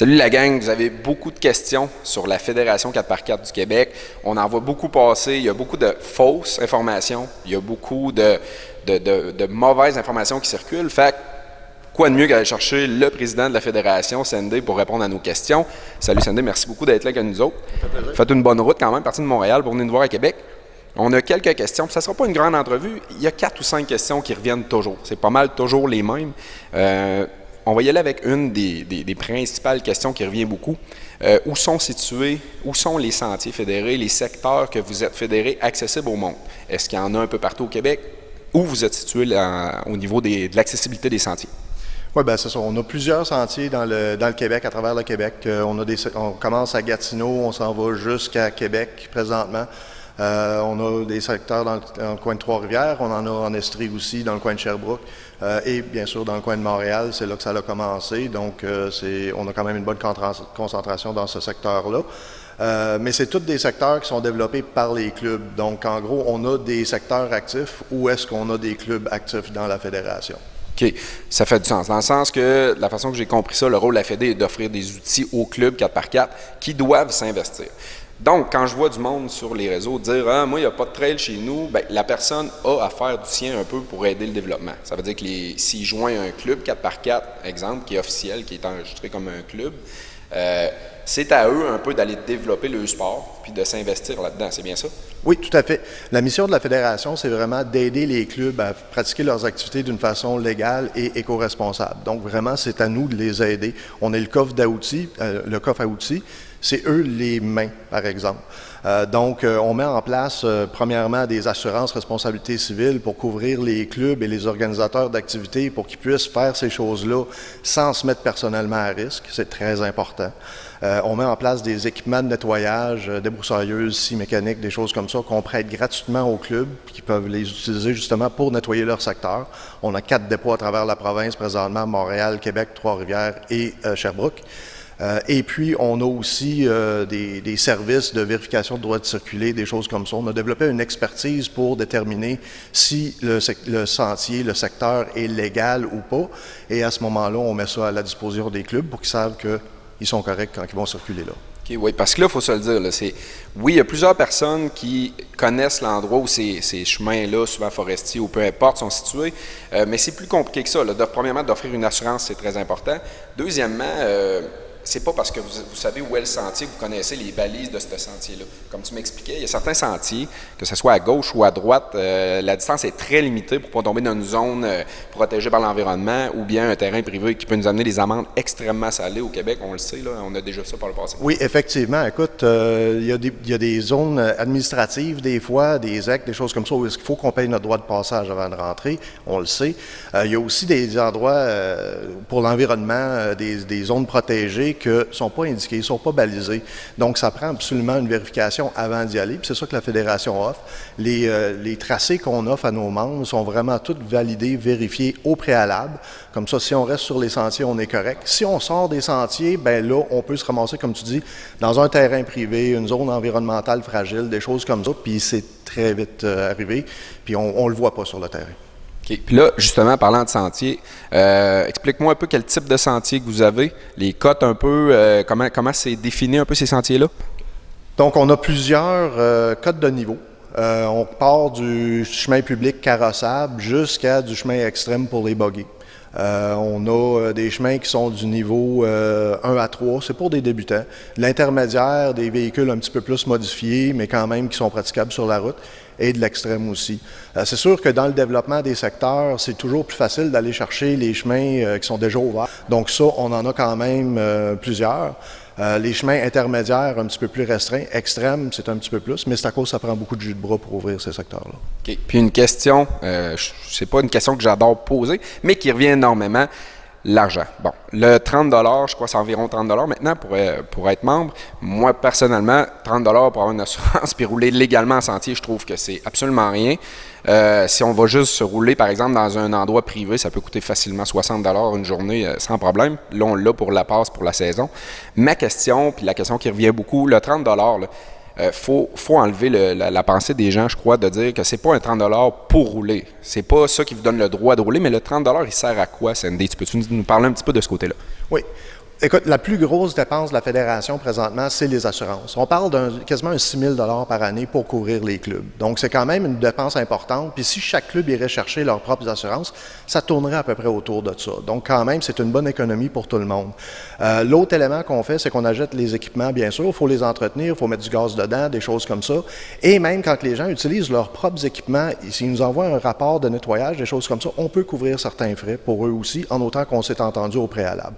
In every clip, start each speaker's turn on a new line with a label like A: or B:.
A: Salut la gang, vous avez beaucoup de questions sur la Fédération 4x4 du Québec. On en voit beaucoup passer. Il y a beaucoup de fausses informations. Il y a beaucoup de, de, mauvaises informations qui circulent. Fait quoi de mieux qu'aller chercher le président de la Fédération, Sandy, pour répondre à nos questions? Salut Sandy, merci beaucoup d'être là avec nous autres. Faites une bonne route quand même, partie de Montréal pour venir nous voir à Québec. On a quelques questions. Ça ne sera pas une grande entrevue. Il y a quatre ou cinq questions qui reviennent toujours. C'est pas mal toujours les mêmes. Euh, on va y aller avec une des, principales questions qui revient beaucoup. Euh, où sont situés, où sont les sentiers fédérés, les secteurs que vous êtes fédérés accessibles au monde? Est-ce qu'il y en a un peu partout au Québec? Où vous êtes situé au niveau de l'accessibilité des sentiers?
B: Oui, bien c'est ça. On a plusieurs sentiers dans le, dans le Québec, à travers le Québec. Euh, on, a des, on commence à Gatineau, on s'en va jusqu'à Québec présentement. Euh, on a des secteurs dans le, coin de Trois-Rivières, on en a en Estrie aussi, dans le coin de Sherbrooke, euh, et bien sûr dans le coin de Montréal, c'est là que ça a commencé. Donc, euh, on a quand même une bonne concentration dans ce secteur-là. mais c'est tous des secteurs qui sont développés par les clubs. Donc, en gros, on a des secteurs actifs ou est-ce qu'on a des clubs actifs dans la fédération?
A: OK. Ça fait du sens. Dans le sens que, la façon que j'ai compris ça, le rôle de la Fédé est d'offrir des outils aux clubs 4x4 qui doivent s'investir. Donc, quand je vois du monde sur les réseaux dire Ah, moi, il n'y a pas de trail chez nous, bien, la personne a à faire du sien un peu pour aider le développement. Ça veut dire que s'il joint un club 4x4, exemple, qui est officiel, qui est enregistré comme un club, euh, c'est à eux un peu d'aller développer le sport puis de s'investir là-dedans. C'est bien ça?
B: Oui, tout à fait. La mission de la Fédération, c'est vraiment d'aider les clubs à pratiquer leurs activités d'une façon légale et éco-responsable. Donc, vraiment, c'est à nous de les aider. On est le coffre d'outils, euh, le coffre à outils c'est eux les mains, par exemple. Euh, donc, euh, on met en place, euh, premièrement, des assurances responsabilité civile pour couvrir les clubs et les organisateurs d'activités pour qu'ils puissent faire ces choses-là sans se mettre personnellement à risque. C'est très important. on met en place des équipements de nettoyage, des broussailleuses, scie mécaniques, des choses comme ça qu'on prête gratuitement aux clubs qui peuvent les utiliser justement pour nettoyer leur secteur. On a quatre dépôts à travers la province présentement, Montréal, Québec, Trois-Rivières et Sherbrooke. Euh, et puis, on a aussi euh, des, services de vérification de droit de circuler, des choses comme ça. On a développé une expertise pour déterminer si le, sentier, le secteur est légal ou pas. Et à ce moment-là, on met ça à la disposition des clubs pour qu'ils savent qu'ils sont corrects quand ils vont circuler là.
A: oui, parce que là, il faut se le dire, oui, il y a plusieurs personnes qui connaissent l'endroit où ces, chemins-là, souvent forestiers ou peu importe, sont situés, euh, mais c'est plus compliqué que ça. Premièrement, d'offrir une assurance, c'est très important. Deuxièmement, c'est pas parce que vous, savez où est le sentier que vous connaissez les balises de ce sentier-là. Comme tu m'expliquais, il y a certains sentiers, que ce soit à gauche ou à droite, euh, la distance est très limitée pour ne pas tomber dans une zone euh, protégée par l'environnement ou bien un terrain privé qui peut nous amener des amendes extrêmement salées au Québec. On le sait, là, on a déjà ça par le passé.
B: Oui, effectivement. Écoute, euh, il, y a des, zones administratives, des fois, des actes, des choses comme ça, où il faut qu'on paye notre droit de passage avant de rentrer. On le sait. il y a aussi des endroits pour l'environnement, des zones protégées ne sont pas indiqués, ne sont pas balisés. Donc, ça prend absolument une vérification avant d'y aller. c'est ça que la Fédération offre. Les, euh, les tracés qu'on offre à nos membres sont vraiment tous validés, vérifiés au préalable. Comme ça, si on reste sur les sentiers, on est correct. Si on sort des sentiers, ben là, on peut se ramasser, comme tu dis, dans un terrain privé, une zone environnementale fragile, des choses comme ça, puis c'est très vite euh, arrivé, puis on ne le voit pas sur le terrain.
A: Puis là, justement, parlant de sentier, euh, explique-moi un peu quel type de sentier que vous avez, les cotes un peu, euh, comment comment c'est défini un peu ces sentiers-là?
B: Donc, on a plusieurs euh, cotes de niveau. On part du chemin public carrossable jusqu'à du chemin extrême pour les buggy. on a des chemins qui sont du niveau 1 à 3, c'est pour des débutants. L'intermédiaire, des véhicules un petit peu plus modifiés, mais quand même qui sont praticables sur la route et de l'extrême aussi. Euh, c'est sûr que dans le développement des secteurs, c'est toujours plus facile d'aller chercher les chemins euh, qui sont déjà ouverts. Donc ça, on en a quand même euh, les chemins intermédiaires, un petit peu plus restreints. Extrêmes, c'est un petit peu plus, mais c'est à cause ça prend beaucoup de jus de bras pour ouvrir ces secteurs-là.
A: OK. Puis une question, euh, c'est pas une question que j'adore poser, mais qui revient énormément l'argent. Bon, le 30 je crois c'est environ 30 maintenant pour, euh, pour être membre. Moi, personnellement, 30 pour avoir une assurance puis rouler légalement en sentier, je trouve que c'est absolument rien. Euh, si on va juste se rouler, par exemple, dans un endroit privé, ça peut coûter facilement 60 une journée euh, sans problème. Là, on l'a pour la passe pour la saison. Ma question, puis la question qui revient beaucoup, le 30 là, euh, faut, enlever la, pensée des gens, je crois, de dire que c'est pas un 30 pour rouler. C'est pas ça qui vous donne le droit de rouler, mais le 30 il sert à quoi, Sandy? Tu peux nous parler un petit peu de ce côté-là?
B: Oui. Écoute, la plus grosse dépense de la fédération présentement, c'est les assurances. On parle d'un quasiment un 6 000 par année pour couvrir les clubs. Donc, c'est quand même une dépense importante. Puis, si chaque club irait chercher leurs propres assurances, ça tournerait à peu près autour de ça. Donc, quand même, c'est une bonne économie pour tout le monde. Euh, L'autre élément qu'on fait, c'est qu'on achète les équipements, bien sûr. Il faut les entretenir, il faut mettre du gaz dedans, des choses comme ça. Et même quand les gens utilisent leurs propres équipements, s'ils nous envoient un rapport de nettoyage, des choses comme ça, on peut couvrir certains frais pour eux aussi, en autant qu'on s'est entendu au préalable.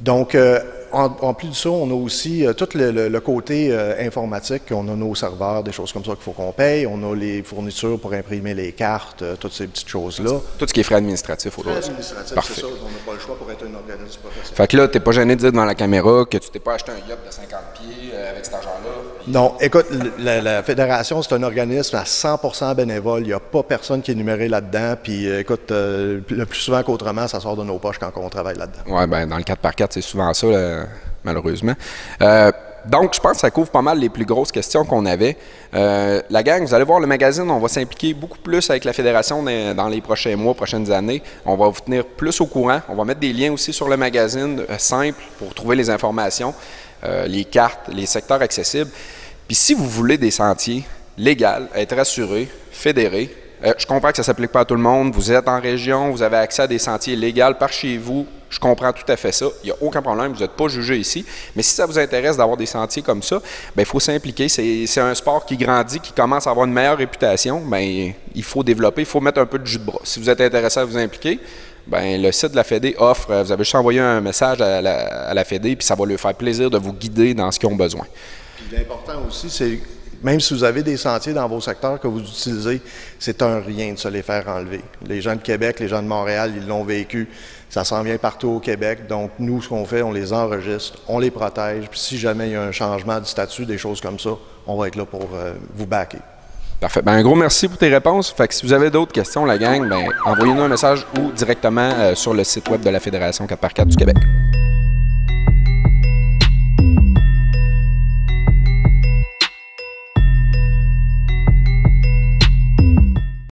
B: Donc, euh, en, plus de ça, on a aussi euh, tout le, côté euh, informatique. On a nos serveurs, des choses comme ça qu'il faut qu'on paye. On a les fournitures pour imprimer les cartes, toutes ces petites choses-là.
A: Tout ce qui est frais administratifs
B: aujourd'hui. Frais administratifs, c'est ça. On n'a pas le choix pour être un organisme professionnel.
A: Fait que là, tu n'es pas gêné de dire devant la caméra que tu t'es pas acheté un yacht de 50 pieds avec cet argent-là?
B: Non. Écoute, la, fédération, c'est un organisme à 100% bénévole. Il n'y a pas personne qui est numéré là-dedans. Puis, écoute, le plus souvent qu'autrement, ça sort de nos poches quand on travaille là-dedans.
A: Oui, bien, dans le 4 par 4 c'est souvent ça, malheureusement. Euh, donc, je pense que ça couvre pas mal les plus grosses questions qu'on avait. Euh, la gang, vous allez voir le magazine, on va s'impliquer beaucoup plus avec la fédération dans les prochains mois, prochaines années. On va vous tenir plus au courant. On va mettre des liens aussi sur le magazine euh, simple pour trouver les informations, les cartes, les secteurs accessibles. Puis si vous voulez des sentiers légaux, être assurés, fédérés, je comprends que ça ne s'applique pas à tout le monde. Vous êtes en région, vous avez accès à des sentiers légaux par chez vous. Je comprends tout à fait ça. Il n'y a aucun problème. Vous n'êtes pas jugé ici. Mais si ça vous intéresse d'avoir des sentiers comme ça, ben, il faut s'impliquer. C'est un sport qui grandit, qui commence à avoir une meilleure réputation. Ben, il faut développer, il faut mettre un peu de jus de bras. Si vous êtes intéressé à vous impliquer, ben, le site de la Fédé offre, vous avez juste envoyé un message à la, à puis ça va lui faire plaisir de vous guider dans ce qu'ils ont besoin.
B: l'important aussi, c'est même si vous avez des sentiers dans vos secteurs que vous utilisez, c'est un rien de se les faire enlever. Les gens de Québec, les gens de Montréal, ils l'ont vécu. Ça s'en vient partout au Québec. Donc, nous, ce qu'on fait, on les enregistre, on les protège. Puis si jamais il y a un changement de statut, des choses comme ça, on va être là pour euh, vous backer.
A: Parfait. Ben, un gros merci pour tes réponses. Fait que si vous avez d'autres questions, la gang, ben, envoyez-nous un message ou directement euh, sur le site web de la Fédération 4x4 du Québec.